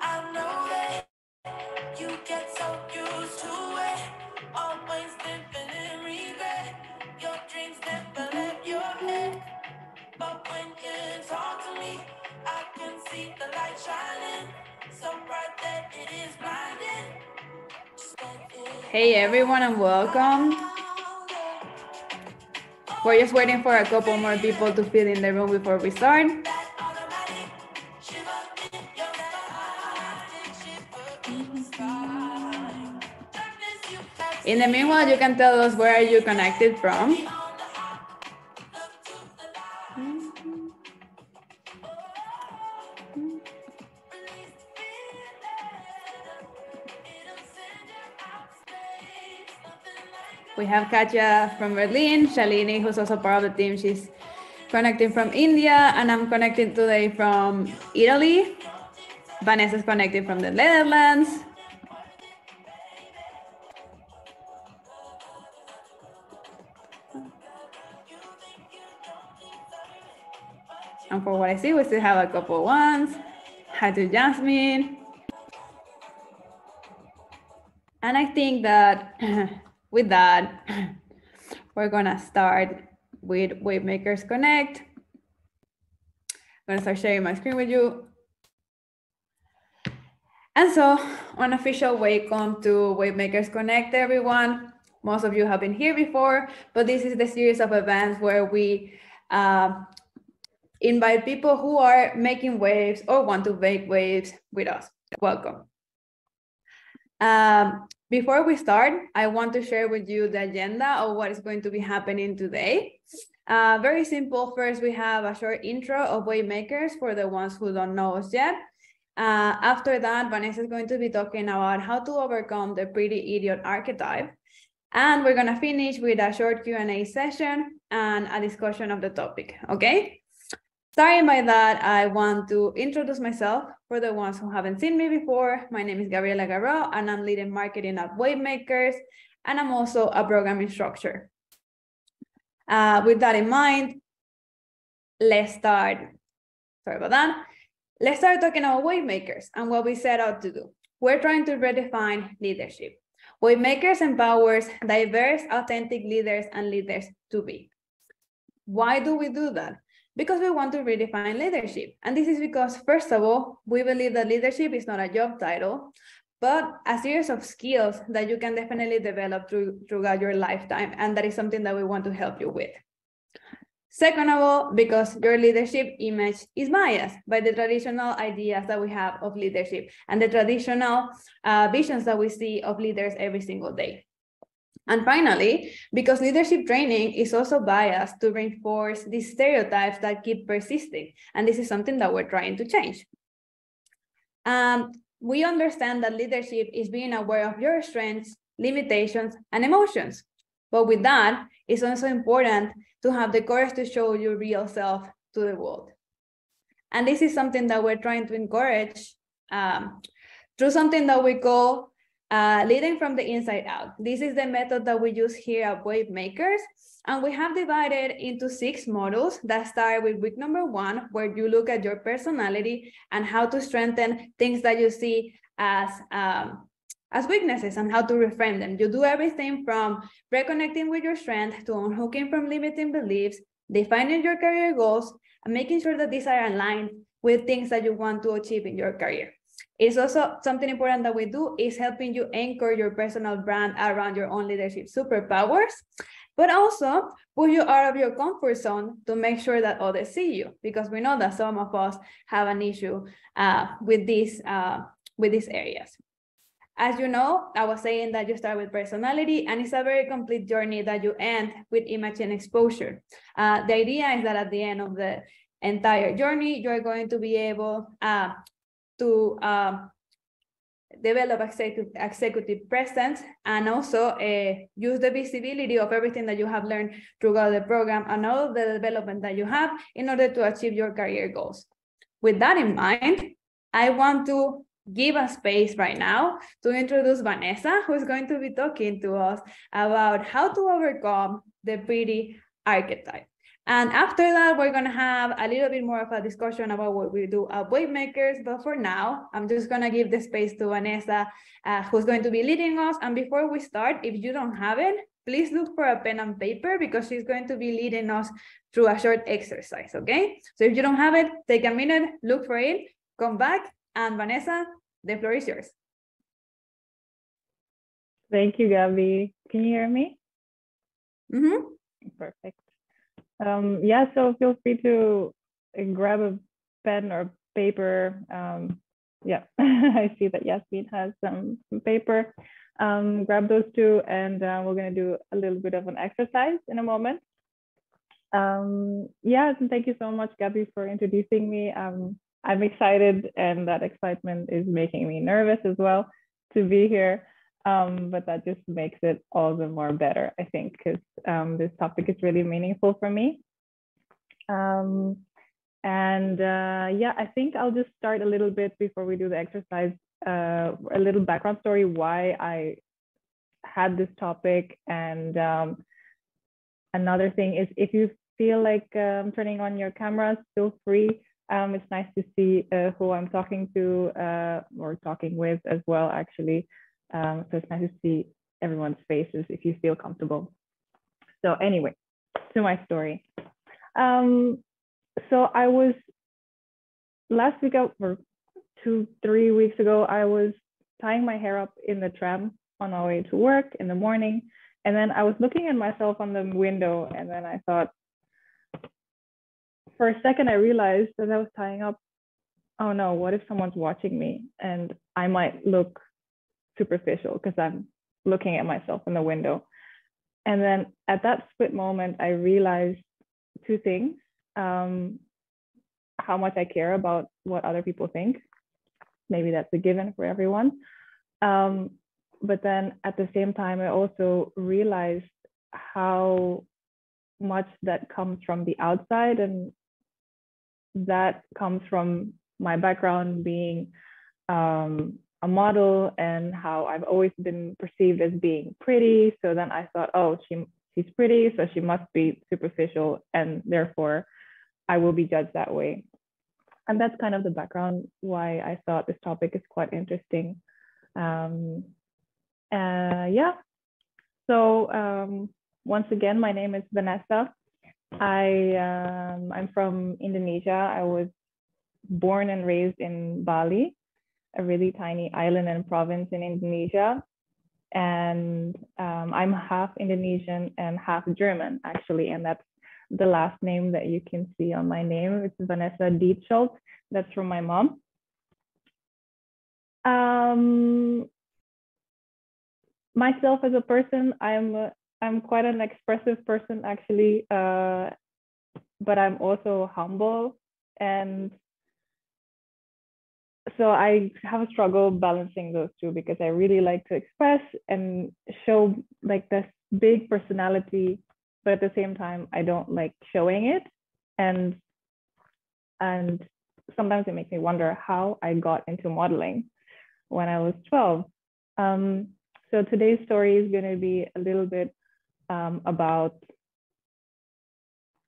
I know that you get so used to it. Your dreams never left your head, but when talk to me, I can see the light shining so bright that it is Hey everyone and welcome. We're just waiting for a couple more people to fill in the room before we start. In the meanwhile, you can tell us where are you connected from. We have Katja from Berlin, Shalini, who's also part of the team. She's connecting from India, and I'm connecting today from Italy. Vanessa's connecting from the Netherlands. And for what I see, we still have a couple ones. Hi to Jasmine. And I think that with that, we're gonna start with Wavemakers Connect. I'm gonna start sharing my screen with you. And so, unofficial welcome to Wavemakers Connect, everyone. Most of you have been here before, but this is the series of events where we uh, invite people who are making waves or want to make waves with us. Welcome. Um, before we start, I want to share with you the agenda of what is going to be happening today. Uh, very simple. First, we have a short intro of Wavemakers for the ones who don't know us yet. Uh, after that, Vanessa is going to be talking about how to overcome the pretty idiot archetype. And we're gonna finish with a short Q&A session and a discussion of the topic, okay? Starting by that, I want to introduce myself for the ones who haven't seen me before. My name is Gabriela Garro, and I'm leading marketing at Wavemakers, and I'm also a program instructor. Uh, with that in mind, let's start. Sorry about that. Let's start talking about Wavemakers and what we set out to do. We're trying to redefine leadership. Wavemakers empowers diverse, authentic leaders and leaders to be. Why do we do that? Because we want to redefine leadership. And this is because, first of all, we believe that leadership is not a job title, but a series of skills that you can definitely develop through, throughout your lifetime. And that is something that we want to help you with. Second of all, because your leadership image is biased by the traditional ideas that we have of leadership and the traditional uh, visions that we see of leaders every single day. And finally, because leadership training is also biased to reinforce these stereotypes that keep persisting. And this is something that we're trying to change. Um, we understand that leadership is being aware of your strengths, limitations, and emotions. But with that, it's also important to have the courage to show your real self to the world. And this is something that we're trying to encourage um, through something that we call uh, leading from the inside out. This is the method that we use here at Wave Makers. And we have divided into six models that start with week number one, where you look at your personality and how to strengthen things that you see as, um, as weaknesses and how to reframe them. You do everything from reconnecting with your strength to unhooking from limiting beliefs, defining your career goals, and making sure that these are aligned with things that you want to achieve in your career. It's also something important that we do is helping you anchor your personal brand around your own leadership superpowers, but also put you out of your comfort zone to make sure that others see you, because we know that some of us have an issue uh, with these uh, with these areas. As you know, I was saying that you start with personality and it's a very complete journey that you end with image and exposure. Uh, the idea is that at the end of the entire journey, you're going to be able uh, to um, develop executive, presence and also uh, use the visibility of everything that you have learned throughout the program and all the development that you have in order to achieve your career goals. With that in mind, I want to give a space right now to introduce Vanessa, who is going to be talking to us about how to overcome the pretty archetype. And after that, we're gonna have a little bit more of a discussion about what we do at Wavemakers. But for now, I'm just gonna give the space to Vanessa, uh, who's going to be leading us. And before we start, if you don't have it, please look for a pen and paper because she's going to be leading us through a short exercise, okay? So if you don't have it, take a minute, look for it, come back, and Vanessa, the floor is yours. Thank you, Gabby. Can you hear me? Mm -hmm. Perfect. Um, yeah, so feel free to uh, grab a pen or paper. Um, yeah, I see that Yasmin has some, some paper. Um, grab those two and uh, we're gonna do a little bit of an exercise in a moment. Um, yes, and thank you so much, Gabby, for introducing me. Um, I'm excited and that excitement is making me nervous as well to be here. Um, but that just makes it all the more better, I think, because um, this topic is really meaningful for me. Um, and uh, yeah, I think I'll just start a little bit before we do the exercise, uh, a little background story why I had this topic. And um, another thing is if you feel like um, turning on your cameras, feel free. Um, it's nice to see uh, who I'm talking to uh, or talking with as well, actually. Um, so it's nice to see everyone's faces if you feel comfortable. So anyway, to my story. Um, so I was last week or two, three weeks ago, I was tying my hair up in the tram on my way to work in the morning. And then I was looking at myself on the window and then I thought, for a second, I realized as I was tying up, oh no, what if someone's watching me and I might look superficial because I'm looking at myself in the window. And then at that split moment, I realized two things um, how much I care about what other people think. Maybe that's a given for everyone. Um, but then at the same time, I also realized how much that comes from the outside and that comes from my background being um, a model and how I've always been perceived as being pretty. So then I thought, oh, she she's pretty, so she must be superficial, and therefore I will be judged that way. And that's kind of the background why I thought this topic is quite interesting. Um, uh, yeah. So um, once again, my name is Vanessa. I um, I'm from Indonesia. I was born and raised in Bali a really tiny island and province in Indonesia. And um, I'm half Indonesian and half German, actually. And that's the last name that you can see on my name. It's Vanessa Dietzschold. That's from my mom. Um, myself as a person, I'm I'm quite an expressive person actually, uh, but I'm also humble and so I have a struggle balancing those two because I really like to express and show like this big personality, but at the same time I don't like showing it. And and sometimes it makes me wonder how I got into modeling when I was 12. Um, so today's story is going to be a little bit um, about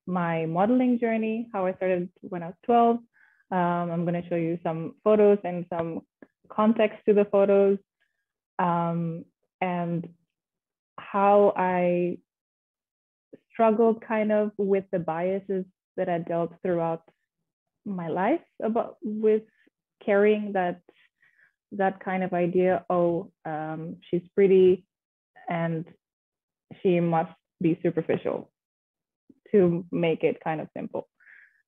my modeling journey, how I started when I was 12, um, I'm going to show you some photos and some context to the photos. Um, and how I struggled kind of with the biases that I dealt throughout my life about with carrying that that kind of idea oh um, she's pretty and she must be superficial to make it kind of simple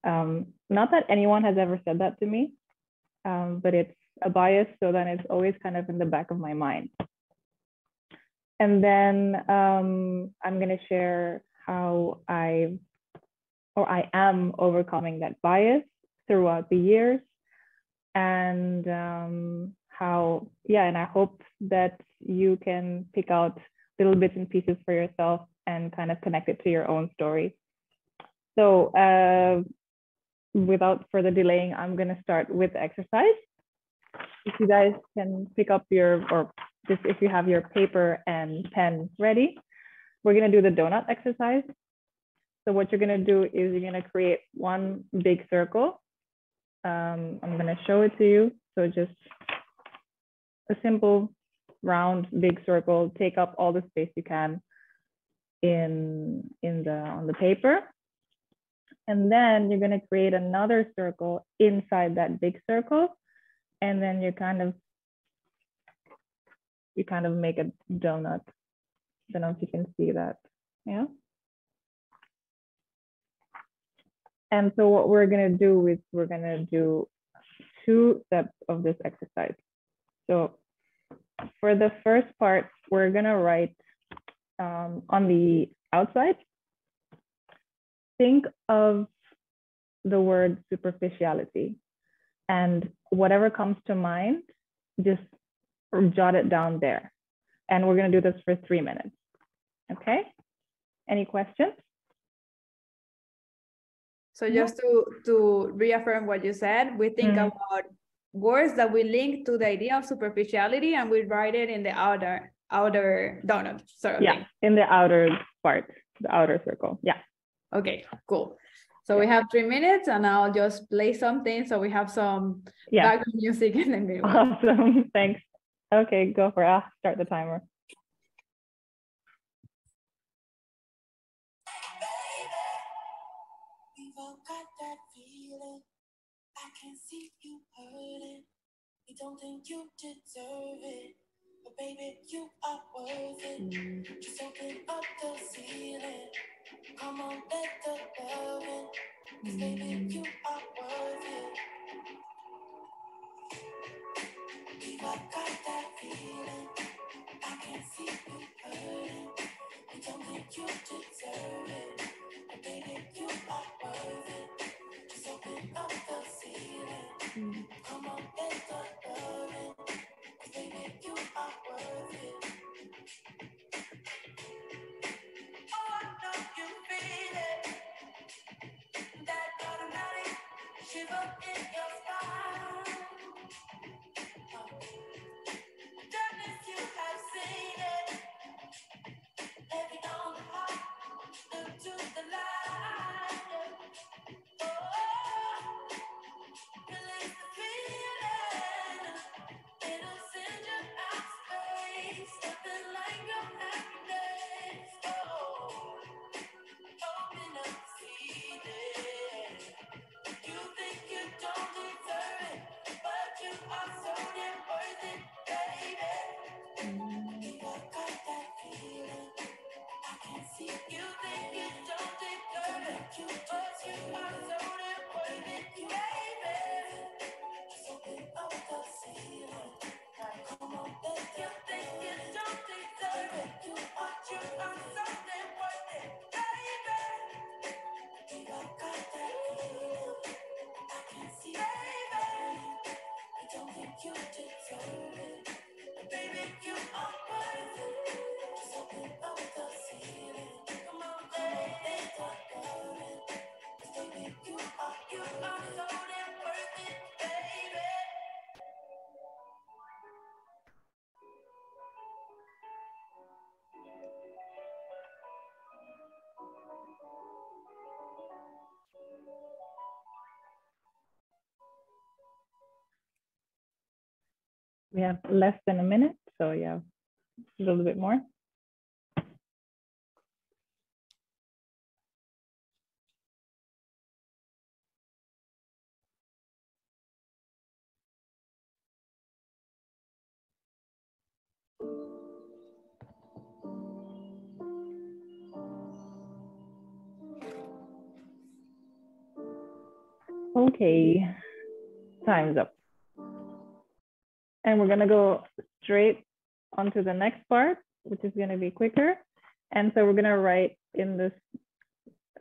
um, not that anyone has ever said that to me, um, but it's a bias, so then it's always kind of in the back of my mind. And then um, I'm going to share how I or I am overcoming that bias throughout the years and um, how, yeah, and I hope that you can pick out little bits and pieces for yourself and kind of connect it to your own story. So uh, without further delaying, I'm going to start with exercise. If you guys can pick up your, or just if you have your paper and pen ready, we're going to do the donut exercise. So what you're gonna do is you're gonna create one big circle. Um, I'm gonna show it to you. So just a simple round big circle, take up all the space you can in, in the, on the paper. And then you're gonna create another circle inside that big circle. And then you kind of, you kind of make a donut. I don't know if you can see that, yeah? And so what we're gonna do is we're gonna do two steps of this exercise. So for the first part, we're gonna write um, on the outside, think of the word superficiality and whatever comes to mind, just jot it down there. And we're gonna do this for three minutes, okay? Any questions? So just to, to reaffirm what you said, we think Mhm. about words that we link to the idea of superficiality and we write it in the outer, outer donut sort of Yeah, thing. in the outer part, the outer circle, yeah. Okay, cool. So we have three minutes and I'll just play something. So we have some Yeah, background music in the middle. awesome, thanks. Okay, go for it, I'll start the timer. We've all got that feeling. I can see you hurting. You don't think you deserve it. But baby, you are worth it. Just open up the ceiling. Come on, let the love in. Cause baby, you are worth it. We've all got that feeling. I can see you hurting. You don't think you deserve it. But baby, you are worth it. Just open up the ceiling. Mm. Come on, let the love in. 'Cause baby, you are worth it. Shiver in your spine. We have less than a minute, so yeah, a little bit more. Okay, time's up. And we're gonna go straight onto the next part, which is gonna be quicker. And so we're gonna write in this,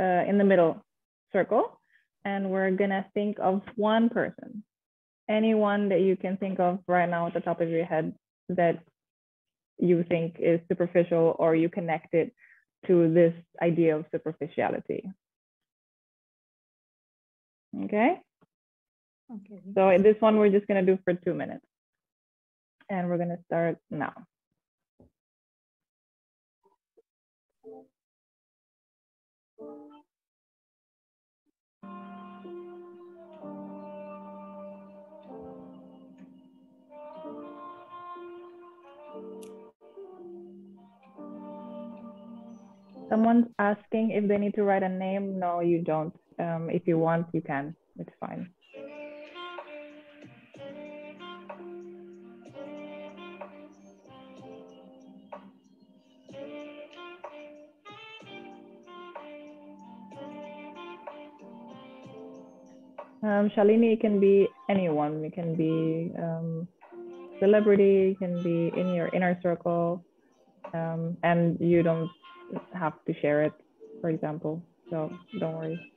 uh, in the middle circle, and we're gonna think of one person, anyone that you can think of right now at the top of your head that you think is superficial or you connect it to this idea of superficiality. Okay, Okay. so in this one, we're just gonna do for two minutes and we're gonna start now. Someone's asking if they need to write a name. No, you don't. Um, if you want, you can. It's fine. Um, Shalini, can be anyone. It can be um, celebrity, it can be in your inner circle, um, and you don't have to share it, for example. So don't worry.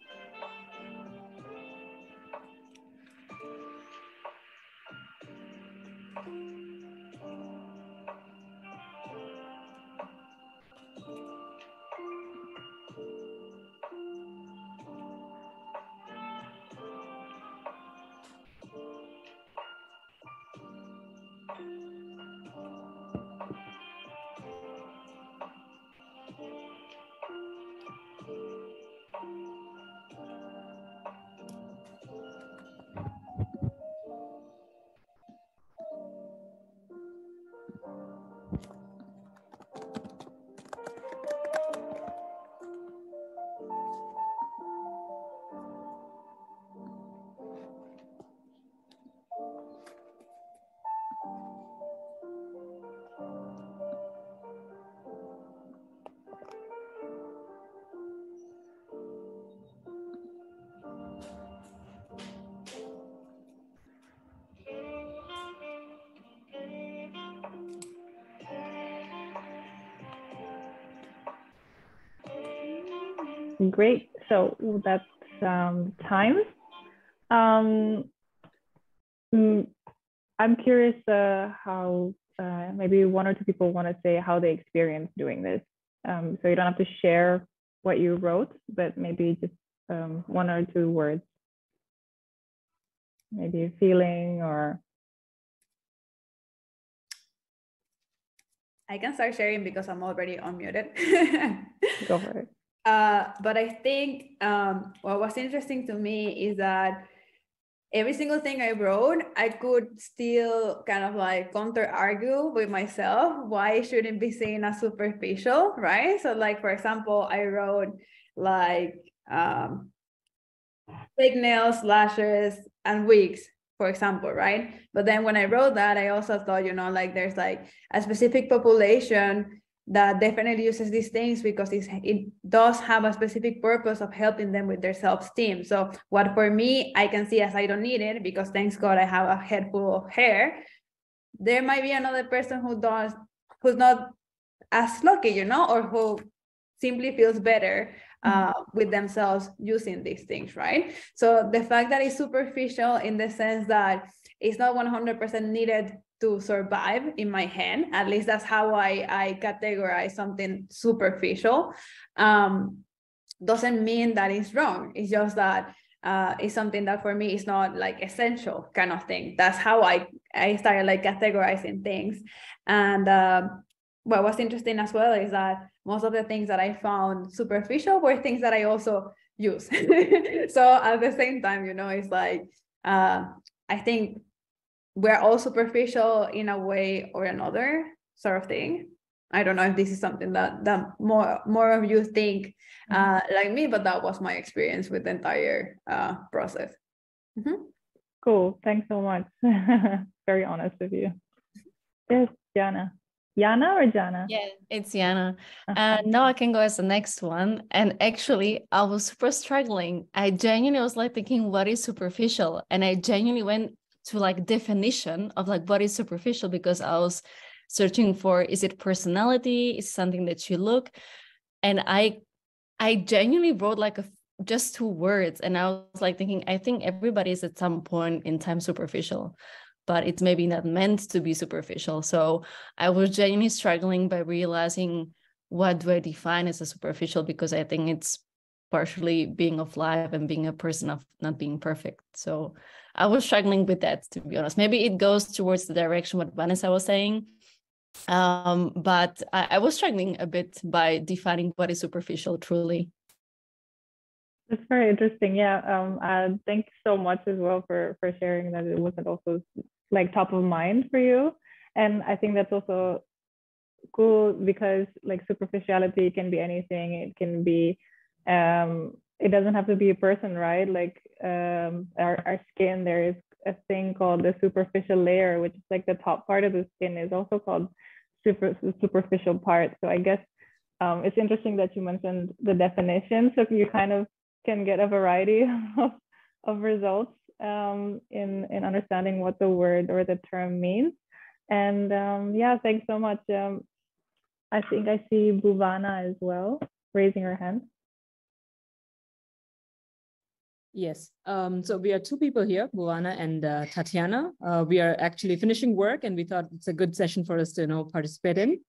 Great. So that's um, time. Um, mm, I'm curious uh, how uh, maybe one or two people want to say how they experienced doing this. Um, so you don't have to share what you wrote, but maybe just um, one or two words. Maybe a feeling or. I can start sharing because I'm already unmuted. Go for it. Uh, but I think um, what was interesting to me is that every single thing I wrote, I could still kind of like counter argue with myself why it shouldn't be seen as superficial, right? So, like, for example, I wrote like um, fake nails, lashes, and wigs, for example, right? But then when I wrote that, I also thought, you know, like there's like a specific population that definitely uses these things because it does have a specific purpose of helping them with their self-esteem. So what for me, I can see as I don't need it because thanks God I have a head full of hair. There might be another person who does, who's not as lucky, you know, or who simply feels better uh, mm-hmm. with themselves using these things, right? So the fact that it's superficial in the sense that it's not 100% needed to survive in my head at least that's how i i categorize something superficial. Um doesn't mean that it's wrong. It's just that uh it's something that for me is not like essential kind of thing. That's how i i started like categorizing things. And uh, what was interesting as well is that most of the things that i found superficial were things that i also use. So at the same time you know it's like uh i think we're all superficial in a way or another sort of thing i don't know if this is something that that more more of you think mm-hmm. uh, like me but that was my experience with the entire uh, process mm-hmm. cool thanks so much very honest of you yes jana Yana or Jana? Yeah, it's Yana. Uh-huh. And now I can go as the next one. And actually, I was super struggling. I genuinely was like thinking, what is superficial? And I genuinely went to like definition of like what is superficial because I was searching for is it personality? Is something that you look? And I I genuinely wrote like a just two words and I was like thinking I think everybody is at some point in time superficial but it's maybe not meant to be superficial. So I was genuinely struggling by realizing what do I define as a superficial because I think it's partially being of life and being a person of not being perfect. So I was struggling with that, to be honest. Maybe it goes towards the direction what Vanessa was saying. Um, but I, I was struggling a bit by defining what is superficial truly. That's very interesting. Yeah. Um, uh, thank you so much as well for for sharing that it wasn't also like top of mind for you. And I think that's also cool because like superficiality can be anything. It can be um, it doesn't have to be a person, right? Like um, our, our skin, there is a thing called the superficial layer, which is like the top part of the skin is also called super superficial part. So I guess um, it's interesting that you mentioned the definition. So you kind of can get a variety of, of results um, in, in understanding what the word or the term means. And um, yeah, thanks so much. Um, I think I see Bhuvana as well, raising her hand. Yes. Um, so we are two people here, Bhuvana and uh, Tatiana. Uh, we are actually finishing work, and we thought it's a good session for us to you know participate in.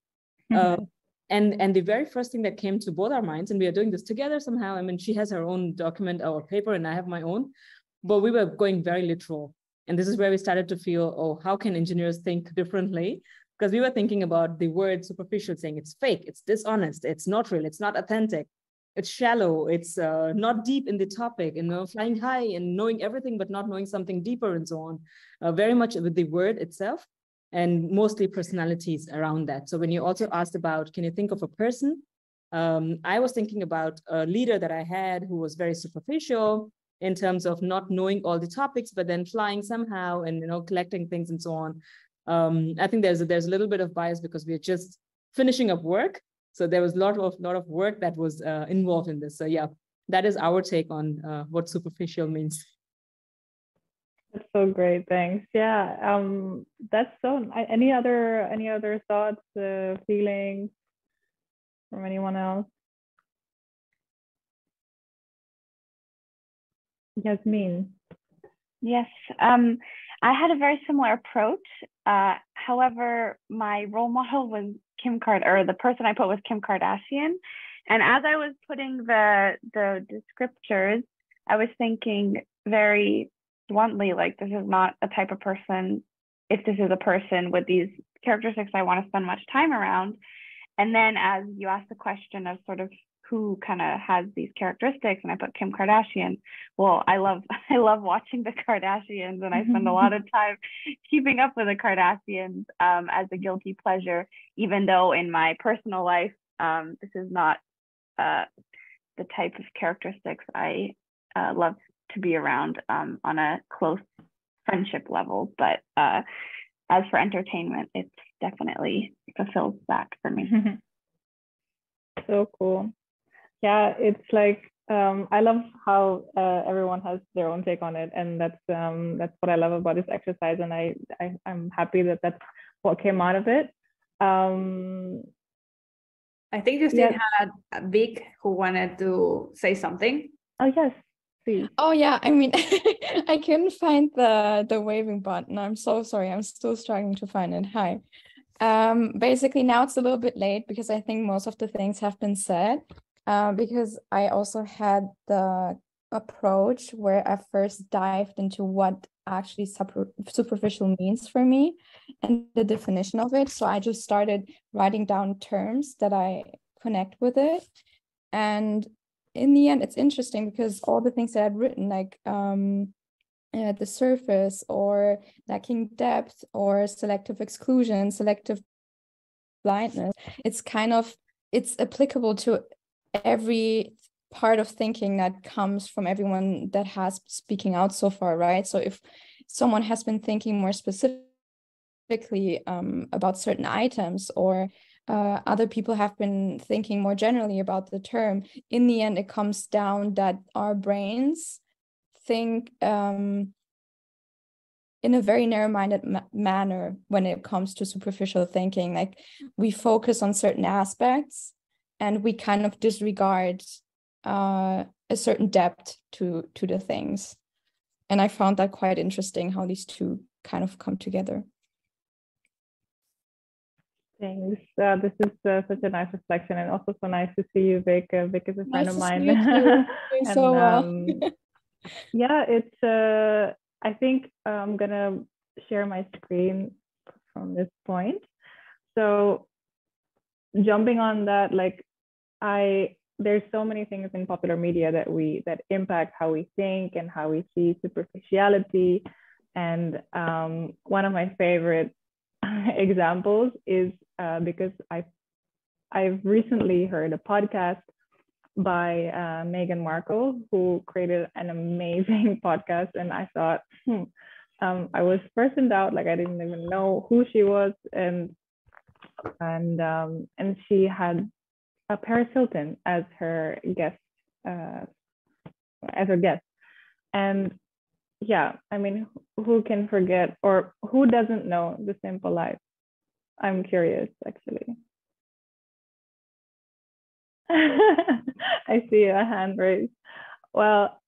Uh, and and the very first thing that came to both our minds, and we are doing this together somehow. I mean, she has her own document or paper, and I have my own. But we were going very literal, and this is where we started to feel, oh, how can engineers think differently? Because we were thinking about the word superficial, saying it's fake, it's dishonest, it's not real, it's not authentic it's shallow. It's uh, not deep in the topic you know flying high and knowing everything but not knowing something deeper and so on. Uh, very much with the word itself and mostly personalities around that. So when you also asked about can you think of a person? Um, i was thinking about a leader that i had who was very superficial in terms of not knowing all the topics but then flying somehow and you know collecting things and so on. Um, i think there's a, there's a little bit of bias because we're just finishing up work so there was a lot of lot of work that was uh, involved in this. So yeah, that is our take on uh, what superficial means. That's so great. Thanks. Yeah. Um, that's so. Any other any other thoughts, uh, feelings from anyone else? Yasmin. Yes. Um, I had a very similar approach. Uh, however, my role model was Kim Card or the person I put was Kim Kardashian. And as I was putting the the descriptors, I was thinking very bluntly, like this is not a type of person. If this is a person with these characteristics I want to spend much time around. And then as you asked the question of sort of who kind of has these characteristics and I put Kim Kardashian. Well, I love I love watching the Kardashians and I spend a lot of time keeping up with the Kardashians um, as a guilty pleasure, even though in my personal life um, this is not uh, the type of characteristics I uh, love to be around um, on a close friendship level. But uh, as for entertainment, it's definitely fulfills that for me. so cool yeah it's like um, I love how uh, everyone has their own take on it, and that's um, that's what I love about this exercise, and I, I am happy that that's what came out of it. Um, I think you still had a Vic who wanted to say something. Oh yes, please. Oh yeah, I mean, I couldn't find the the waving button. I'm so sorry. I'm still struggling to find it. Hi. Um, basically now it's a little bit late because I think most of the things have been said. Uh, because I also had the approach where I first dived into what actually super, superficial means for me and the definition of it. So I just started writing down terms that I connect with it. And in the end, it's interesting because all the things that I'd written, like um, the surface or lacking depth or selective exclusion, selective blindness, it's kind of it's applicable to every part of thinking that comes from everyone that has speaking out so far right? So if someone has been thinking more specifically um, about certain items or uh, other people have been thinking more generally about the term in the end it comes down that our brains think um, in a very narrow-minded ma manner when it comes to superficial thinking. Like we focus on certain aspects and we kind of disregard uh, a certain depth to to the things and i found that quite interesting how these two kind of come together Thanks. Uh, this is uh, such a nice reflection, and also so nice to see you, Vic. Uh, Vic is a friend nice of mine. and, so well. um, yeah, it's. Uh, I think I'm gonna share my screen from this point. So, jumping on that, like I there's so many things in popular media that we that impact how we think and how we see superficiality. And um, one of my favorite examples is uh, because I I've recently heard a podcast by uh, Meghan Markle, who created an amazing podcast, and I thought, hmm, um, I was first in doubt, like I didn't even know who she was, and and um, and she had a Paris Hilton as her guest, uh, as her guest, and yeah, I mean, who can forget or who doesn't know the simple life? I'm curious, actually. I see a hand raised. Well,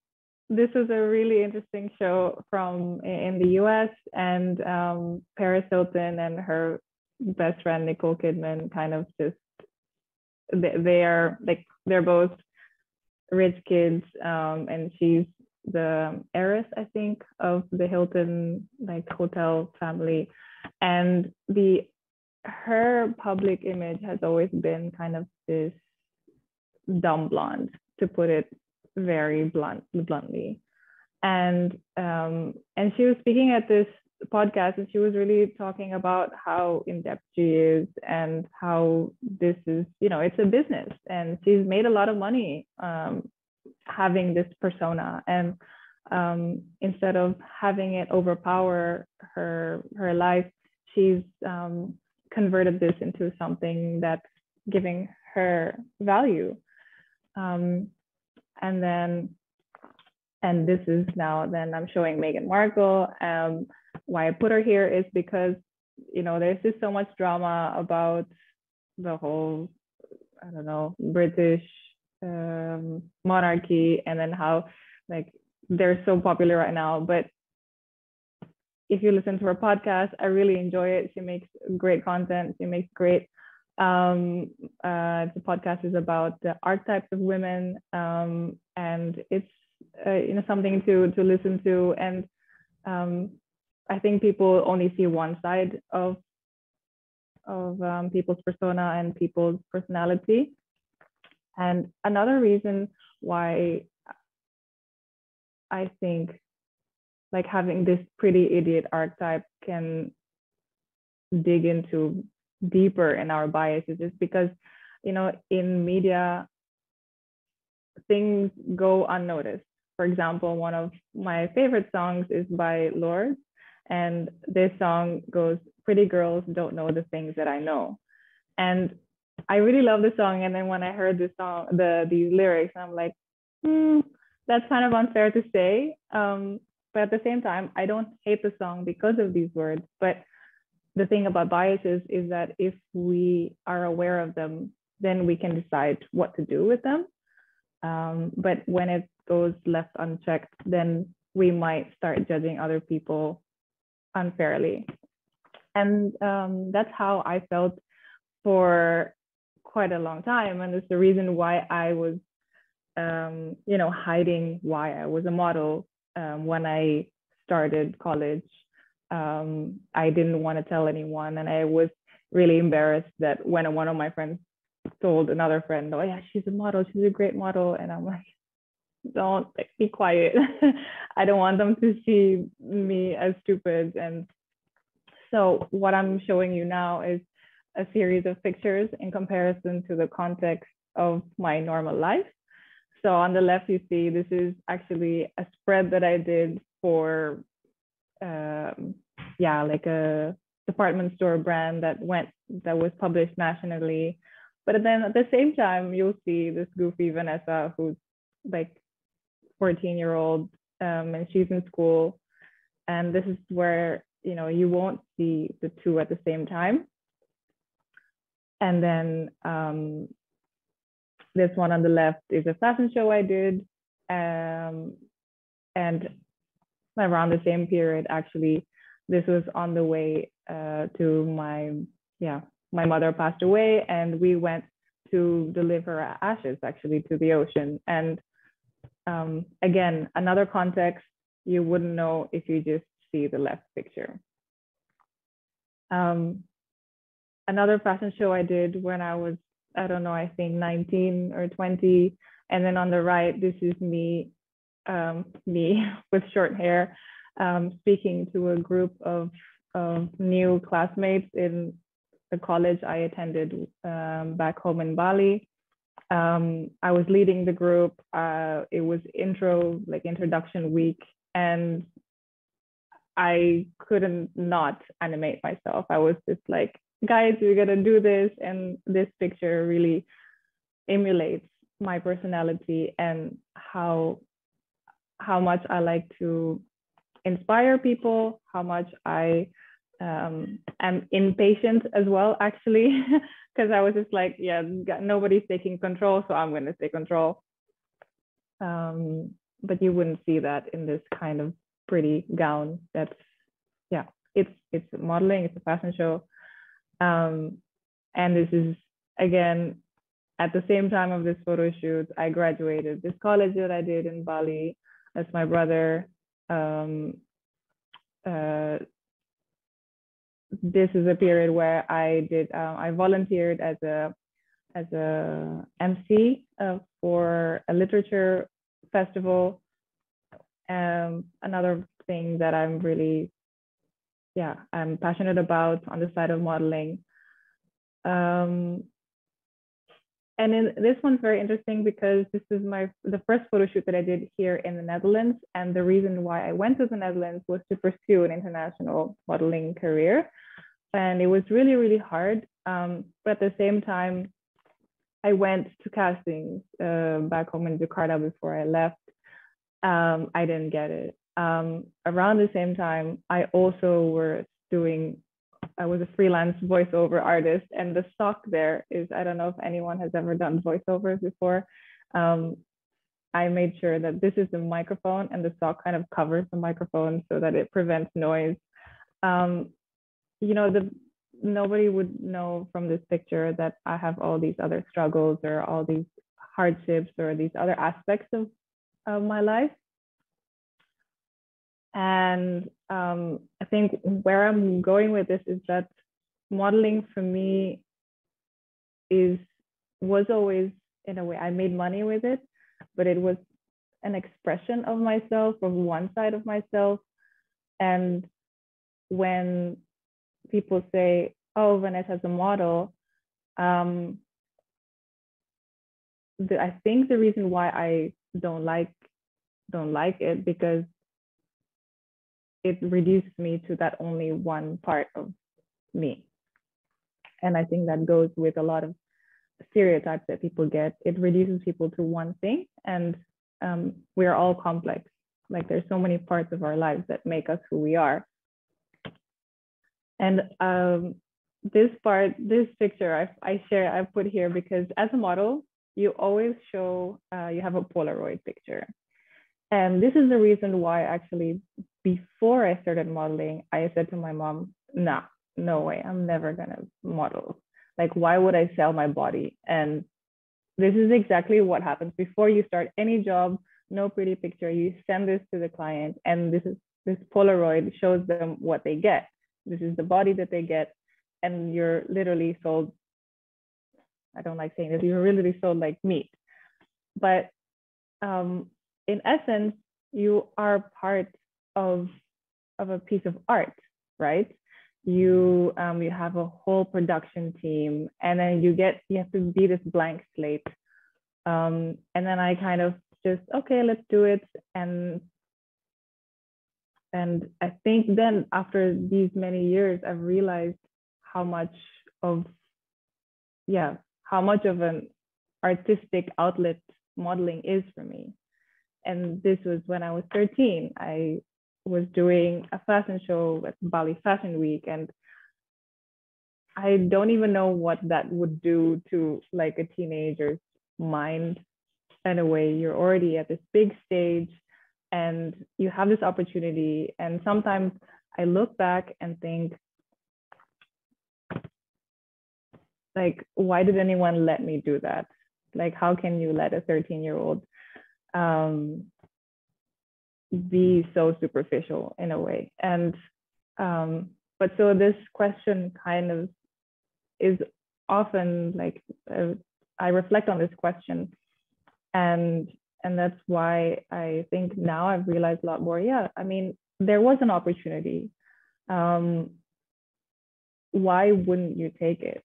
this is a really interesting show from in the US and um, Paris Hilton and her best friend Nicole Kidman kind of just they, are like they're both rich kids um, and she's the heiress I think of the Hilton like hotel family. And the her public image has always been kind of this dumb blonde to put it very blunt bluntly. And um, and she was speaking at this podcast and she was really talking about how in depth she is and how this is you know it's a business. And she's made a lot of money um, having this persona. And um, instead of having it overpower her her life she's um, converted this into something that's giving her value. Um, and then and this is now then i'm showing meghan markle um, why i put her here is because you know there's just so much drama about the whole i don't know british um, monarchy and then how like they're so popular right now. But if you listen to her podcast i really enjoy it. She makes great content. She makes great um, uh, the podcast is about the archetypes of women um, and it's uh, you know something to to listen to. And um, i think people only see one side of of um, people's persona and people's personality and another reason why I think like having this pretty idiot archetype can dig into deeper in our biases is because, you know, in media, things go unnoticed. For example, one of my favorite songs is by Lorde, and this song goes, Pretty girls don't know the things that I know. And I really love the song. And then when I heard this song, the these lyrics, I'm like, hmm, that's kind of unfair to say. Um, but at the same time, I don't hate the song because of these words. But the thing about biases is that if we are aware of them, then we can decide what to do with them. Um, but when it goes left unchecked, then we might start judging other people unfairly. And um, that's how I felt for quite a long time. And it's the reason why I was, um, you know, hiding why I was a model um, when I started college. Um, I didn't want to tell anyone. And I was really embarrassed that when one of my friends told another friend, oh, yeah, she's a model, she's a great model. And I'm like, don't be quiet. I don't want them to see me as stupid. And so, what I'm showing you now is a series of pictures in comparison to the context of my normal life. So on the left, you see this is actually a spread that I did for, um, yeah, like a department store brand that went, that was published nationally. But then at the same time, you'll see this goofy Vanessa who's like 14 year old um, and she's in school. And this is where, you know, you won't see the two at the same time. And then um, this one on the left is a fashion show I did. Um, and around the same period, actually, this was on the way uh, to my, yeah, my mother passed away and we went to deliver ashes actually to the ocean. And um, again, another context you wouldn't know if you just see the left picture. Um, another fashion show I did when I was, I don't know, I think 19 or 20. And then on the right, this is me, um, me with short hair, um, speaking to a group of, of new classmates in the college I attended um, back home in Bali. Um, I was leading the group. Uh, it was intro, like introduction week, and I couldn't not animate myself. I was just like, guys, we're gonna do this, and this picture really emulates my personality and how how much I like to inspire people, how much I um, am impatient as well, actually, because I was just like, yeah, nobody's taking control, so I'm going to take control. Um, but you wouldn't see that in this kind of pretty gown. That's yeah, it's it's modeling, it's a fashion show, um, and this is again at the same time of this photo shoot. I graduated this college that I did in Bali. That's my brother. Um, uh, this is a period where I did um, I volunteered as a as a MC uh, for a literature festival. Um, another thing that I'm really yeah I'm passionate about on the side of modeling. Um, and this one's very interesting because this is my the first photo shoot that I did here in the Netherlands. And the reason why I went to the Netherlands was to pursue an international modeling career. And it was really, really hard. Um, but at the same time, I went to castings uh, back home in Jakarta before I left. Um, I didn't get it. Um, around the same time, I also was doing I was a freelance voiceover artist, and the sock there is I don't know if anyone has ever done voiceovers before. Um, I made sure that this is the microphone, and the sock kind of covers the microphone so that it prevents noise. Um, you know, the nobody would know from this picture that I have all these other struggles or all these hardships or these other aspects of, of my life. And um, I think where I'm going with this is that modeling for me is was always in a way I made money with it, but it was an expression of myself, of one side of myself. And when people say, "Oh, Vanessa's a model," um, the, I think the reason why I don't like don't like it because it reduces me to that only one part of me. And I think that goes with a lot of stereotypes that people get. It reduces people to one thing, and um, we're all complex. Like there's so many parts of our lives that make us who we are. And um, this part, this picture I, I share, I put here because as a model, you always show, uh, you have a Polaroid picture. And this is the reason why actually before I started modeling, I said to my mom, nah, no way, I'm never gonna model. Like, why would I sell my body? And this is exactly what happens before you start any job, no pretty picture, you send this to the client, and this is this Polaroid shows them what they get. This is the body that they get, and you're literally sold. I don't like saying this, you're literally sold like meat. But um, in essence, you are part of of a piece of art, right? You um, you have a whole production team, and then you get you have to be this blank slate. Um, and then I kind of just okay, let's do it, and and I think then after these many years, I've realized how much of yeah how much of an artistic outlet modeling is for me and this was when I was 13. I was doing a fashion show at Bali Fashion Week, and I don't even know what that would do to like a teenager's mind. In a way, you're already at this big stage, and you have this opportunity. And sometimes I look back and think, like, why did anyone let me do that? Like, how can you let a 13 year old um, be so superficial in a way. And um, but so this question kind of is often like uh, I reflect on this question, and and that's why I think now I've realized a lot more. Yeah, I mean there was an opportunity. Um, why wouldn't you take it?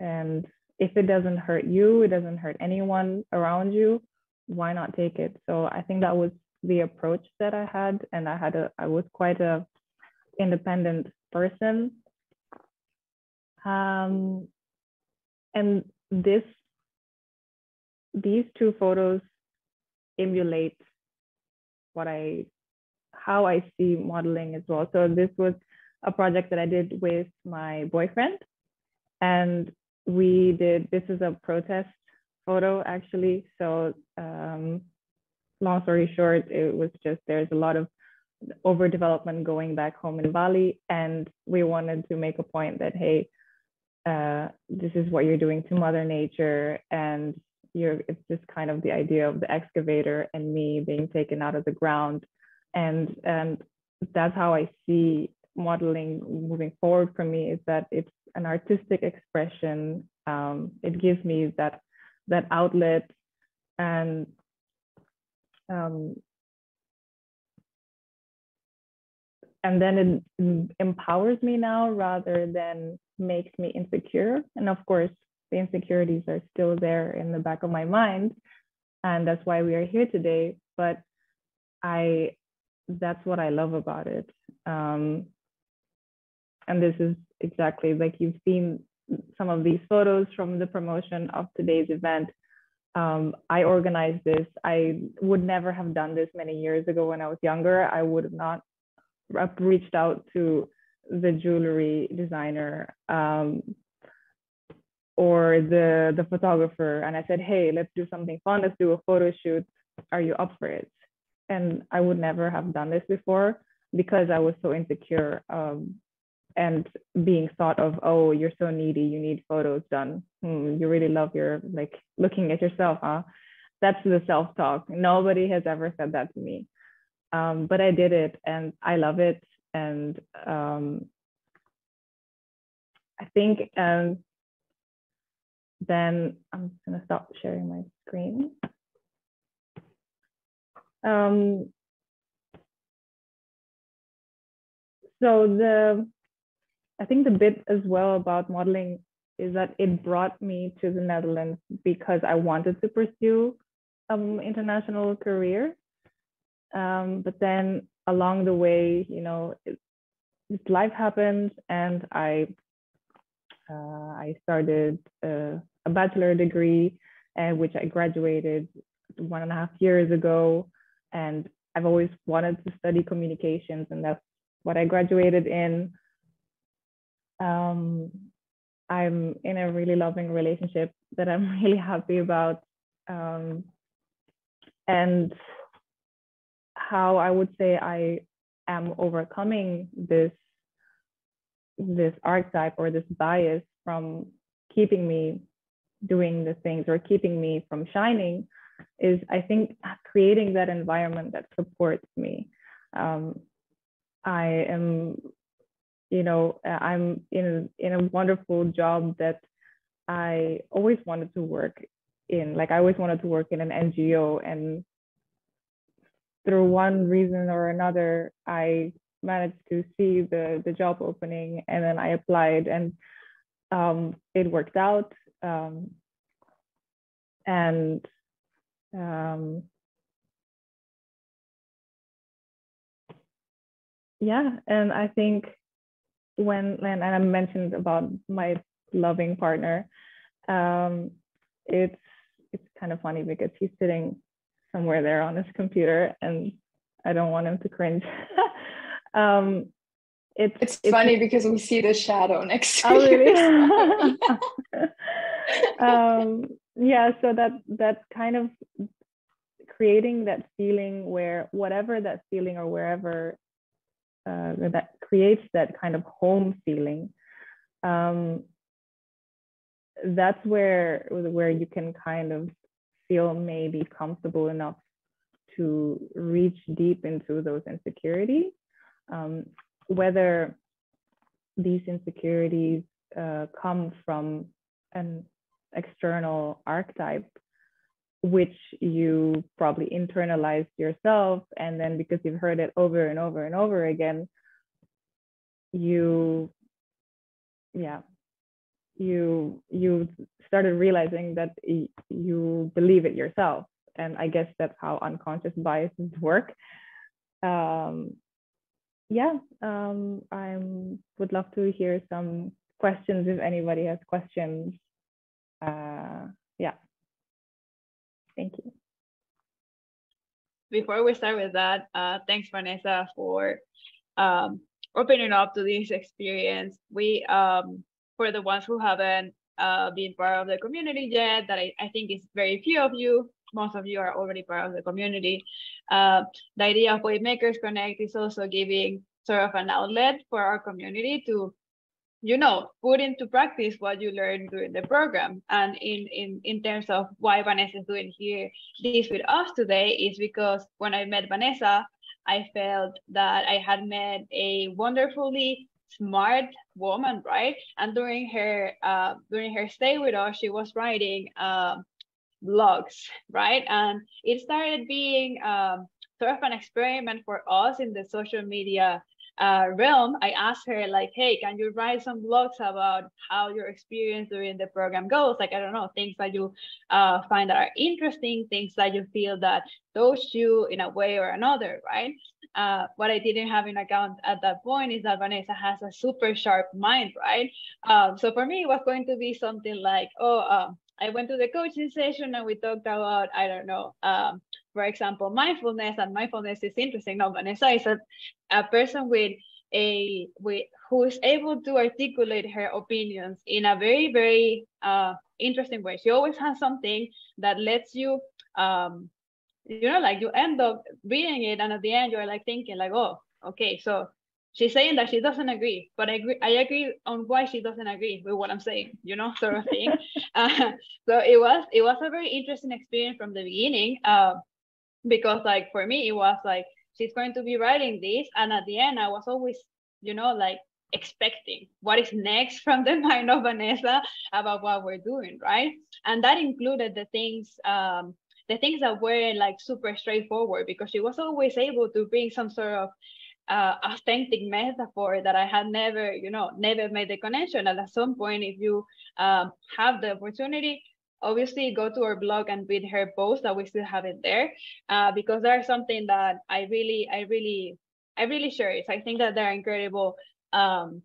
And if it doesn't hurt you, it doesn't hurt anyone around you, why not take it? So I think that was the approach that I had, and I had a I was quite a independent person. Um, and this these two photos emulate what I how I see modeling as well. So this was a project that I did with my boyfriend. And we did, this is a protest photo actually. So um, long story short, it was just, there's a lot of overdevelopment going back home in Bali. And we wanted to make a point that, hey, uh, this is what you're doing to mother nature and you're it's just kind of the idea of the excavator and me being taken out of the ground and and that's how i see modeling moving forward for me is that it's an artistic expression um, it gives me that that outlet and um, and then it empowers me now rather than makes me insecure. And of course the insecurities are still there in the back of my mind and that's why we are here today. But i that's what i love about it. Um, and this is exactly like you've seen some of these photos from the promotion of today's event um, i organized this. I would never have done this many years ago when i was younger. I would have not reached out to the jewelry designer um, or the the photographer and i said hey let's do something fun. Let's do a photo shoot. Are you up for it? And i would never have done this before because i was so insecure um, and being thought of oh you're so needy you need photos done. Hmm, you really love your like looking at yourself huh? That's the self-talk. Nobody has ever said that to me. Um, but i did it and i love it and um, i think um, then I'm just gonna stop sharing my screen. Um, so the, I think the bit as well about modeling is that it brought me to the Netherlands because I wanted to pursue um international career. Um, but then along the way, you know, it, life happened and I uh, I started uh, a bachelor degree, uh, which I graduated one and a half years ago. And I've always wanted to study communications, and that's what I graduated in. Um, I'm in a really loving relationship that I'm really happy about. Um, and how I would say I am overcoming this this archetype or this bias from keeping me doing the things or keeping me from shining is i think creating that environment that supports me um, i am you know i'm in in a wonderful job that i always wanted to work in. Like i always wanted to work in an ngo and through one reason or another i managed to see the the job opening and then I applied and um, it worked out um, and um, yeah and I think when and I mentioned about my loving partner um, it's it's kind of funny because he's sitting somewhere there on his computer and I don't want him to cringe um, it's, it's, it's funny because we see the shadow next to oh, really? um, yeah, so that that kind of creating that feeling where whatever that feeling or wherever uh, that creates that kind of home feeling. Um, that's where where you can kind of feel maybe comfortable enough to reach deep into those insecurities um, whether these insecurities uh, come from an external archetype which you probably internalized yourself and then because you've heard it over and over and over again you yeah, you you started realizing that you believe it yourself, and I guess that's how unconscious biases work. Um, yeah, um, I would love to hear some questions if anybody has questions. Uh. Thank you. Before we start with that, uh, thanks Vanessa for um, opening up to this experience. We, um, for the ones who haven't uh, been part of the community yet, that I, I think is very few of you, most of you are already part of the community. Uh, the idea of Wavemakers Connect is also giving sort of an outlet for our community to you know put into practice what you learned during the program. And in in in terms of why vanessa is doing here this with us today is because when i met vanessa i felt that i had met a wonderfully smart woman right? And during her uh, during her stay with us she was writing uh, blogs right? And it started being um, sort of an experiment for us in the social media uh, realm, I asked her like, hey, can you write some blogs about how your experience during the program goes? Like, I don't know, things that you uh, find that are interesting, things that you feel that touch you in a way or another, right? Uh, what I didn't have in account at that point is that Vanessa has a super sharp mind, right? Um, so for me, it was going to be something like, oh, um, I went to the coaching session and we talked about, I don't know, um, for example, mindfulness and mindfulness is interesting. No, Vanessa is a, a person with a with who is able to articulate her opinions in a very, very uh, interesting way. She always has something that lets you um, you know, like you end up reading it and at the end you're like thinking like, oh, okay, so she's saying that she doesn't agree, but I agree, I agree on why she doesn't agree with what I'm saying, you know, sort of thing. uh, so it was it was a very interesting experience from the beginning, uh, because like for me it was like she's going to be writing this, and at the end I was always, you know, like expecting what is next from the mind of Vanessa about what we're doing, right? And that included the things. Um, the things that were like super straightforward because she was always able to bring some sort of uh, authentic metaphor that I had never, you know, never made the connection. And at some point, if you um, have the opportunity, obviously go to our blog and read her post that we still have it there, uh, because there's something that I really, I really, I really cherish. I think that they're incredible. Um,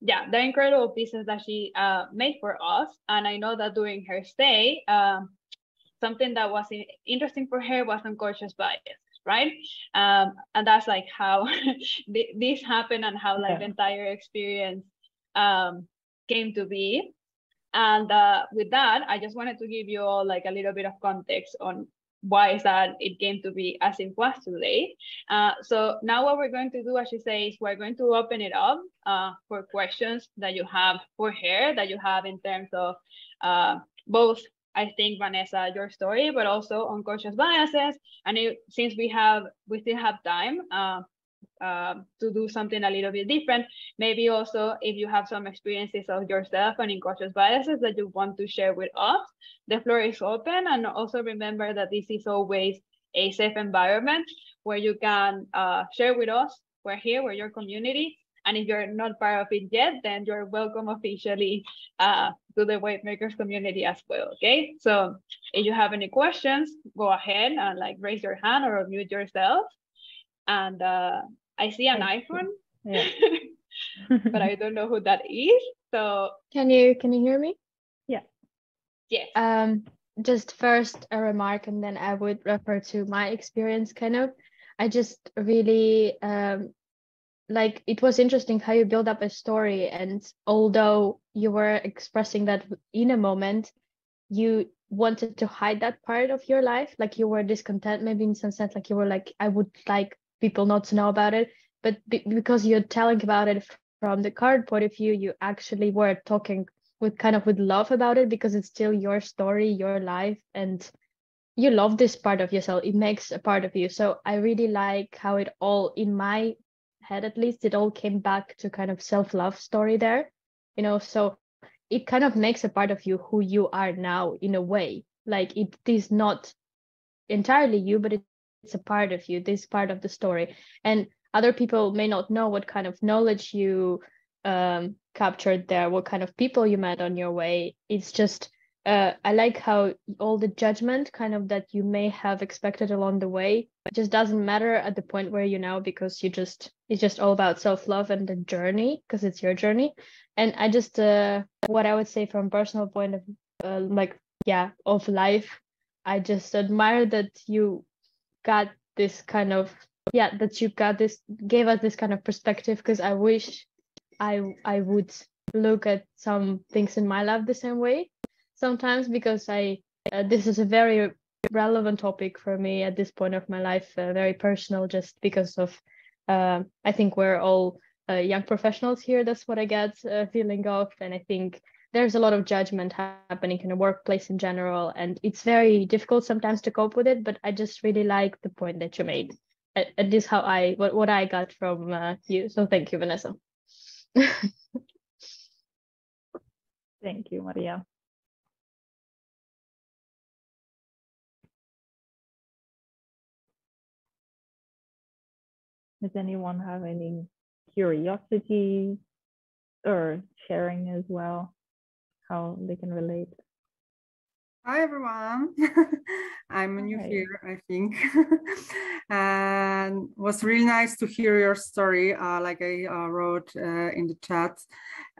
yeah, they're incredible pieces that she uh, made for us. And I know that during her stay, um, something that was interesting for her was unconscious bias right um, and that's like how this happened and how like yeah. the entire experience um, came to be and uh, with that i just wanted to give you all like a little bit of context on why is that it came to be as it was today. Uh, so now what we're going to do, as she says, we're going to open it up uh, for questions that you have for her, that you have in terms of uh, both I think Vanessa, your story, but also unconscious biases. And it, since we have, we still have time uh, to do something a little bit different, maybe also if you have some experiences of yourself and unconscious biases that you want to share with us, the floor is open. And also remember that this is always a safe environment where you can uh, share with us. We're here, we're your community, and if you're not part of it yet, then you're welcome officially uh, to the Wavemakers community as well, okay? So if you have any questions, go ahead and like raise your hand or mute yourself. And uh, I see an iPhone, yeah. but I don't know who that is. So can you can you hear me? Yeah. Yes. Um, just first a remark, and then I would refer to my experience. Kind of, I just really um, like it was interesting how you build up a story and although you were expressing that in a moment you wanted to hide that part of your life like you were discontent maybe in some sense like you were like i would like people not to know about it but be- because you're telling about it from the card point of view you actually were talking with kind of with love about it because it's still your story your life and you love this part of yourself. It makes a part of you. So i really like how it all in my head at least it all came back to kind of self-love story there you know? So it kind of makes a part of you who you are now in a way. Like it is not entirely you but it's a part of you this part of the story and other people may not know what kind of knowledge you um, captured there, what kind of people you met on your way. It's just uh, I like how all the judgment kind of that you may have expected along the way just doesn't matter at the point where you now because you just it's just all about self-love and the journey because it's your journey and i just uh what i would say from personal point of uh, like yeah of life i just admire that you got this kind of yeah that you got this gave us this kind of perspective because i wish i i would look at some things in my life the same way sometimes because I uh, this is a very relevant topic for me at this point of my life, uh, very personal, just because of uh, I think we're all uh, young professionals here. That's what I get a feeling of, and I think there's a lot of judgment happening in the workplace in general, and it's very difficult sometimes to cope with it. But I just really like the point that you made. At, this how I what what I got from uh, you. So thank you, Vanessa. thank you, Maria. Does anyone have any curiosity or sharing as well? How they can relate? Hi everyone, I'm new Hi. here, I think, and was really nice to hear your story. Uh, like I uh, wrote uh, in the chat,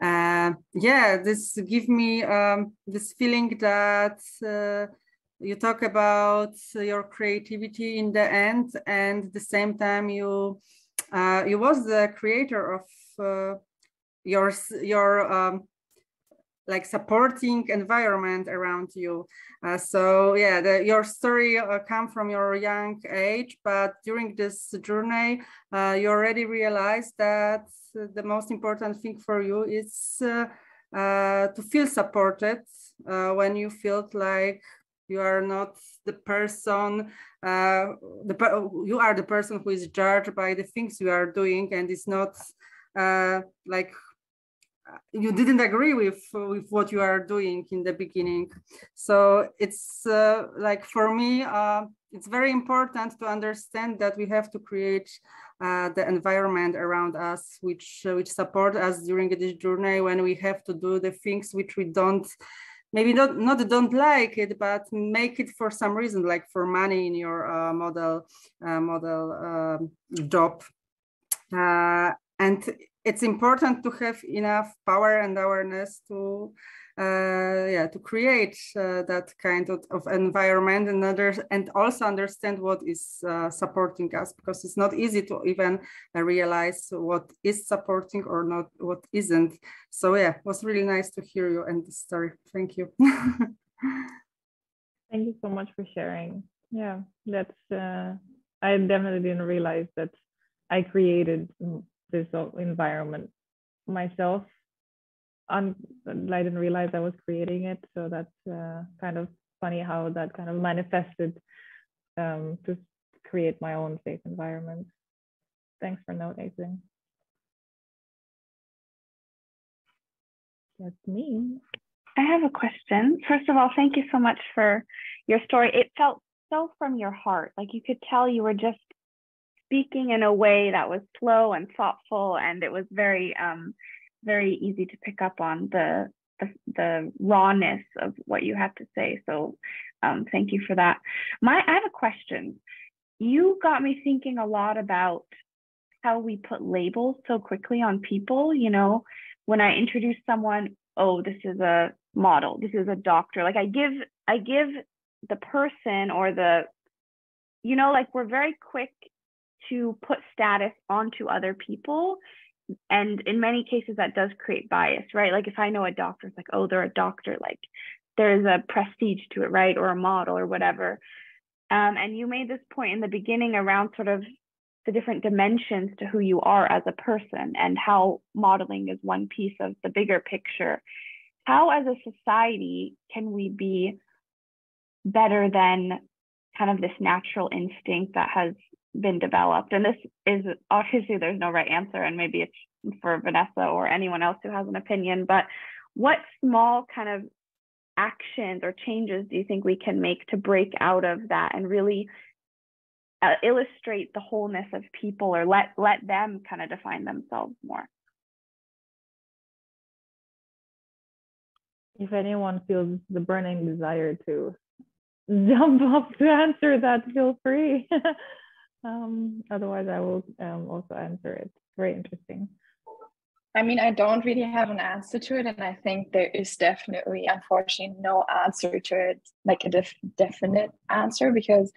uh, yeah, this give me um, this feeling that uh, you talk about your creativity in the end and at the same time you uh, you was the creator of uh, your your um, like supporting environment around you. Uh, so yeah the, your story uh, come from your young age but during this journey uh, you already realized that the most important thing for you is uh, uh, to feel supported uh, when you feel like you are not the person the you are the person who is judged by the things you are doing and it's not like you didn't agree with with what you are doing in the beginning. So it's uh, like for me uh, it's very important to understand that we have to create uh, the environment around us which which support us during this journey when we have to do the things which we don't maybe not not don't like it but make it for some reason like for money in your uh, model uh, model um, job. Uh, and it's important to have enough power and awareness to uh, yeah to create uh, that kind of, of environment and others and also understand what is uh, supporting us because it's not easy to even uh, realize what is supporting or not what isn't. So yeah it was really nice to hear you and the story. Thank you. Thank you so much for sharing. Yeah that's uh, i definitely didn't realize that i created this environment myself un- I didn't realize I was creating it. So that's uh, kind of funny how that kind of manifested um, to create my own safe environment. Thanks for noticing. That's me. I have a question. First of all, thank you so much for your story. It felt so from your heart. Like you could tell you were just speaking in a way that was slow and thoughtful, and it was very um, very easy to pick up on the the, the rawness of what you have to say. So um, thank you for that. My I have a question. You got me thinking a lot about how we put labels so quickly on people. You know, when I introduce someone, oh, this is a model, this is a doctor. Like I give I give the person or the, you know, like we're very quick to put status onto other people. And in many cases that does create bias right? Like if i know a doctor it's like oh they're a doctor like there's a prestige to it right? Or a model or whatever. Um, and you made this point in the beginning around sort of the different dimensions to who you are as a person and how modeling is one piece of the bigger picture. How as a society can we be better than kind of this natural instinct that has been developed. And this is obviously there's no right answer, and maybe it's for Vanessa or anyone else who has an opinion. But what small kind of actions or changes do you think we can make to break out of that and really uh, illustrate the wholeness of people or let let them kind of define themselves more? if anyone feels the burning desire to jump up to answer that, feel free. um, otherwise, I will um, also answer it. Very interesting. I mean, I don't really have an answer to it, and I think there is definitely, unfortunately, no answer to it, like a def- definite answer, because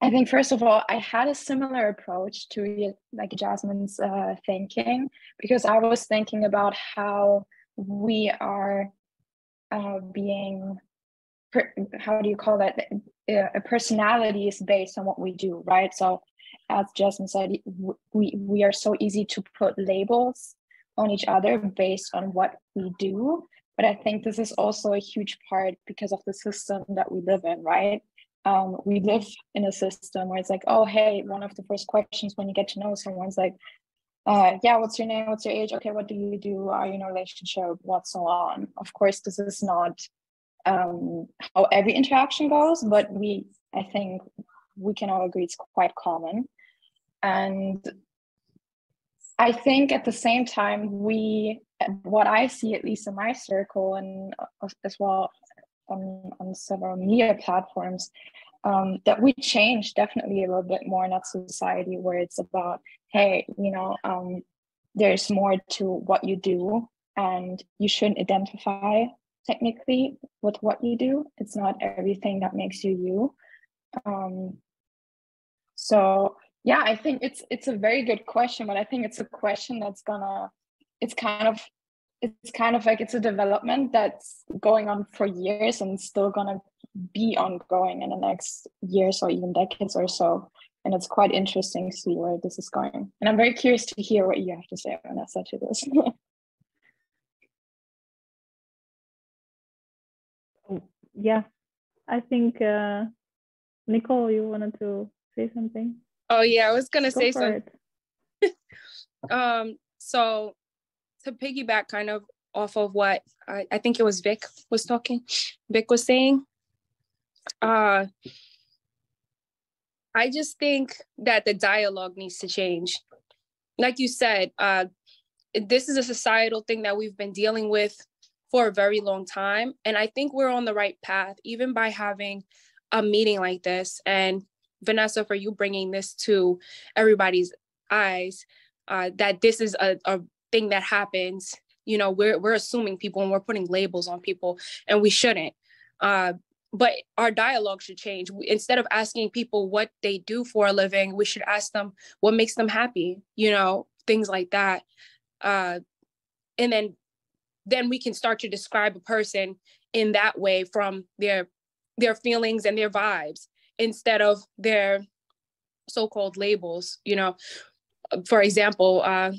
I think first of all, I had a similar approach to like Jasmine's uh, thinking, because I was thinking about how we are uh, being, how do you call that? Uh, a personality is based on what we do, right? So, as Jasmine said, we we are so easy to put labels on each other based on what we do. But I think this is also a huge part because of the system that we live in, right? Um, we live in a system where it's like, oh, hey, one of the first questions when you get to know someone's like, uh, yeah, what's your name? What's your age? Okay, what do you do? Are you in a relationship? What's so on? Of course, this is not um, how every interaction goes, but we, I think, we can all agree it's quite common. And I think at the same time, we, what I see, at least in my circle and as well on, on several media platforms, um, that we change definitely a little bit more in that society where it's about, hey, you know, um, there's more to what you do and you shouldn't identify technically with what you do. It's not everything that makes you you. Um, so yeah i think it's it's a very good question but i think it's a question that's gonna it's kind of it's kind of like it's a development that's going on for years and still gonna be ongoing in the next years or even decades or so. And it's quite interesting to see where this is going. And i'm very curious to hear what you have to say on that such this. Yeah. I think uh nicole you wanted to say something Oh yeah, I was gonna Go say something. um, so to piggyback kind of off of what I, I think it was Vic was talking, Vic was saying. Uh I just think that the dialogue needs to change. Like you said, uh, this is a societal thing that we've been dealing with for a very long time. And I think we're on the right path, even by having a meeting like this and Vanessa, for you bringing this to everybody's eyes, uh, that this is a, a thing that happens. You know, we're we're assuming people and we're putting labels on people, and we shouldn't. Uh, but our dialogue should change. Instead of asking people what they do for a living, we should ask them what makes them happy. You know, things like that. Uh, and then then we can start to describe a person in that way from their their feelings and their vibes instead of their so-called labels you know. For example uh,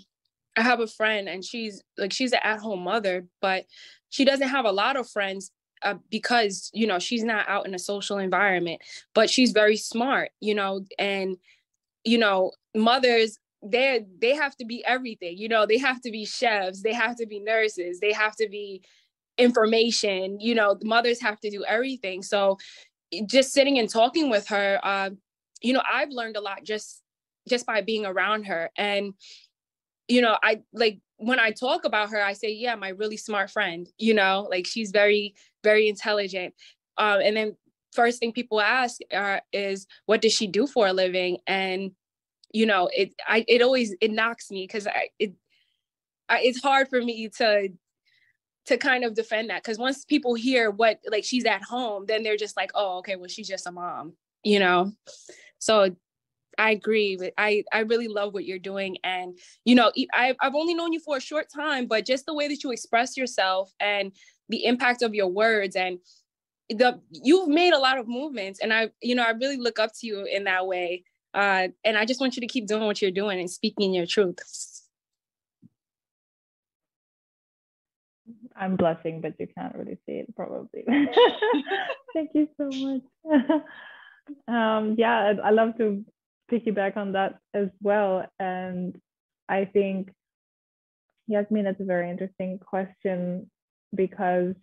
i have a friend and she's like she's an at-home mother but she doesn't have a lot of friends uh, because you know she's not out in a social environment but she's very smart you know and you know mothers they they have to be everything you know. They have to be chefs they have to be nurses they have to be information you know. Mothers have to do everything so just sitting and talking with her uh, you know i've learned a lot just just by being around her. And you know i like when i talk about her i say yeah my really smart friend you know like she's very very intelligent. Um, and then first thing people ask uh, is what does she do for a living? And you know it i it always it knocks me because i it I, it's hard for me to to kind of defend that because once people hear what like she's at home then they're just like oh okay well she's just a mom you know? So i agree with i i really love what you're doing and you know I've, I've only known you for a short time but just the way that you express yourself and the impact of your words and the you've made a lot of movements and i you know i really look up to you in that way uh, and i just want you to keep doing what you're doing and speaking your truth I'm blushing, but you can't really see it probably. Thank you so much. um, yeah, I, I love to piggyback on that as well. And I think, Yasmin, that's a very interesting question because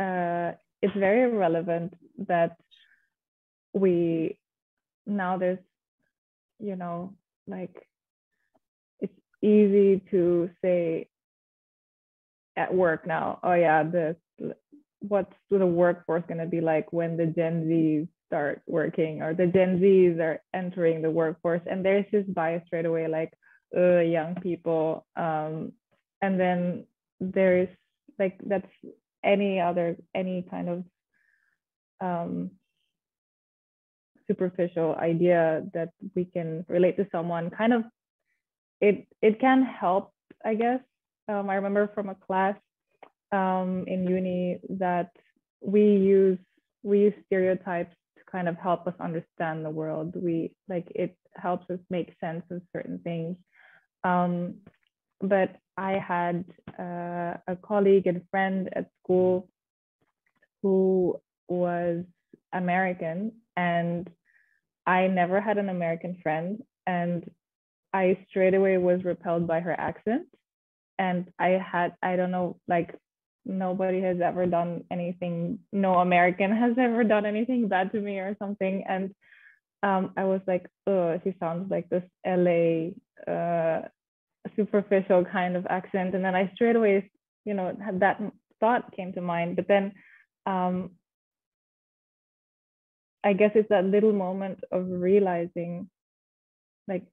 uh, it's very relevant that we now there's, you know, like it's easy to say at work now oh yeah this what's the workforce going to be like when the Gen Zs start working or the Gen Zs are entering the workforce? And there's this bias straight away, like, uh, young people. Um, and then there's like, that's any other, any kind of um, superficial idea that we can relate to someone kind of it it can help i guess um, i remember from a class um, in uni that we use we use stereotypes to kind of help us understand the world. We like it helps us make sense of certain things. Um, but i had uh, a colleague and friend at school who was american and i never had an american friend and i straight away was repelled by her accent and i had i don't know like nobody has ever done anything no american has ever done anything bad to me or something. And um, i was like oh she sounds like this la uh, superficial kind of accent. And then i straight away you know had that thought came to mind. But then um, i guess it's that little moment of realizing like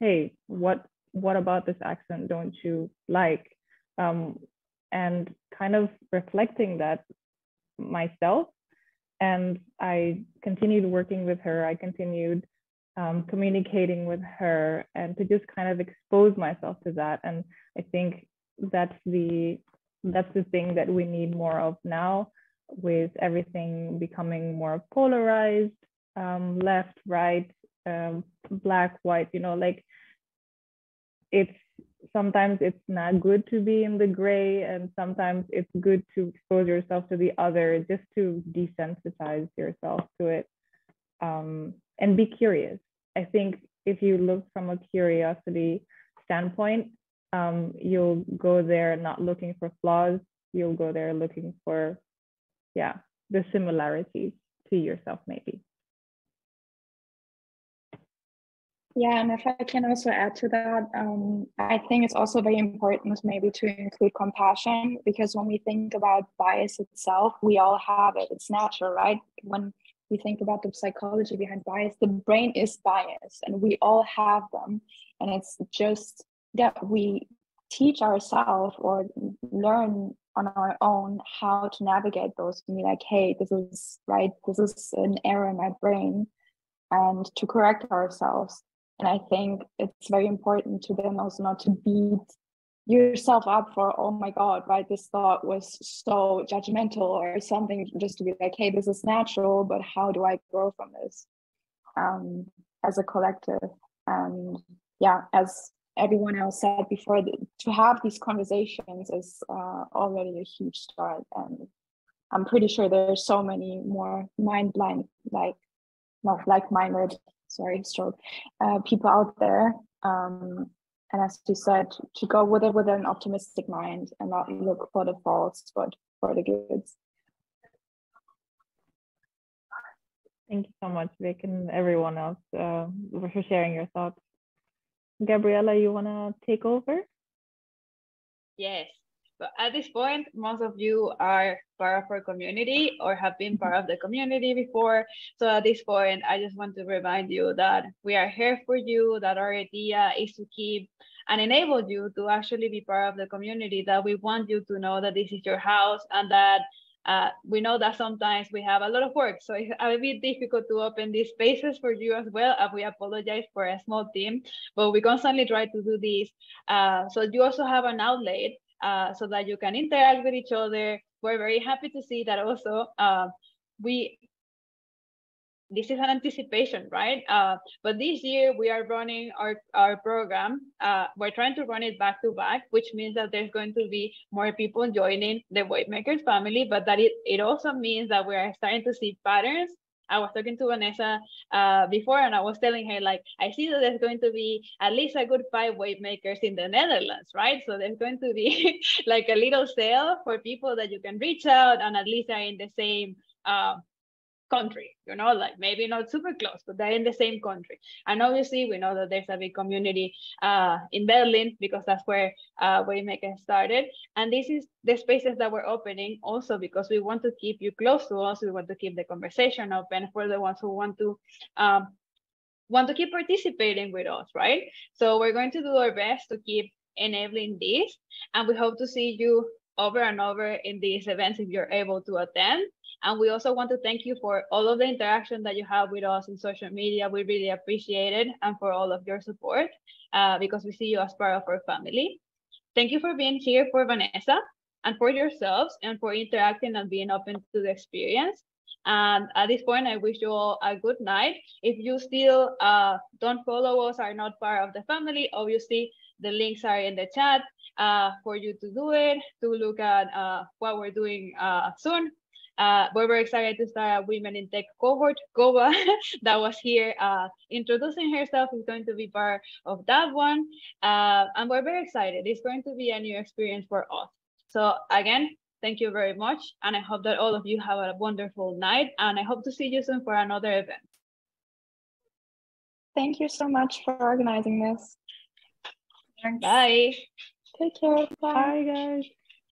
hey what what about this accent don't you like um, and kind of reflecting that myself. And I continued working with her. I continued um, communicating with her and to just kind of expose myself to that. And I think that's the that's the thing that we need more of now with everything becoming more polarized, um, left, right, um, black, white, you know, like it's sometimes it's not good to be in the gray and sometimes it's good to expose yourself to the other just to desensitize yourself to it. Um, and be curious. I think if you look from a curiosity standpoint um, you'll go there not looking for flaws. You'll go there looking for yeah the similarities to yourself maybe Yeah, and if I can also add to that, um, I think it's also very important maybe to include compassion because when we think about bias itself, we all have it. It's natural, right? When we think about the psychology behind bias, the brain is biased and we all have them. And it's just that we teach ourselves or learn on our own how to navigate those and be like, hey, this is right, this is an error in my brain, and to correct ourselves and I think it's very important to then also not to beat yourself up for, oh my God, right? This thought was so judgmental or something, just to be like, hey, this is natural, but how do I grow from this um, as a collective? And yeah, as everyone else said before, to have these conversations is uh, already a huge start. And I'm pretty sure there's so many more mind blind, like, not like minded sorry, stroke, uh, people out there. Um, and as you said, to go with it with an optimistic mind and not look for the faults, but for the goods. Thank you so much, Vic, and everyone else uh, for sharing your thoughts. Gabriella, you want to take over? Yes. But at this point, most of you are part of our community or have been part of the community before. So at this point, I just want to remind you that we are here for you, that our idea is to keep and enable you to actually be part of the community, that we want you to know that this is your house and that uh, we know that sometimes we have a lot of work, so it's a bit difficult to open these spaces for you as well. And we apologize for a small team, but we constantly try to do this. Uh, so you also have an outlet uh, so that you can interact with each other. We're very happy to see that also uh, we this is an anticipation, right? Uh, but this year we are running our, our program. Uh, we're trying to run it back to back, which means that there's going to be more people joining the Wavemakers family, but that it, it also means that we are starting to see patterns I was talking to Vanessa uh, before, and I was telling her like, I see that there's going to be at least a good five Wavemakers in the Netherlands, right? So there's going to be like a little sale for people that you can reach out and at least are in the same uh, country, you know, like maybe not super close, but they're in the same country. And obviously, we know that there's a big community uh, in Berlin because that's where uh, Wavemaker started. And this is the spaces that we're opening also because we want to keep you close to us. We want to keep the conversation open for the ones who want to um, want to keep participating with us, right? So we're going to do our best to keep enabling this, and we hope to see you over and over in these events if you're able to attend. And we also want to thank you for all of the interaction that you have with us in social media. We really appreciate it and for all of your support uh, because we see you as part of our family. Thank you for being here for Vanessa and for yourselves and for interacting and being open to the experience. And at this point, I wish you all a good night. If you still uh, don't follow us, are not part of the family, obviously the links are in the chat uh, for you to do it, to look at uh, what we're doing uh, soon. Uh, we're very excited to start a Women in Tech cohort. Goba, that was here uh, introducing herself, is going to be part of that one. Uh, and we're very excited. It's going to be a new experience for us. So again, thank you very much. And I hope that all of you have a wonderful night. And I hope to see you soon for another event. Thank you so much for organizing this. Bye. Take care. Bye, guys.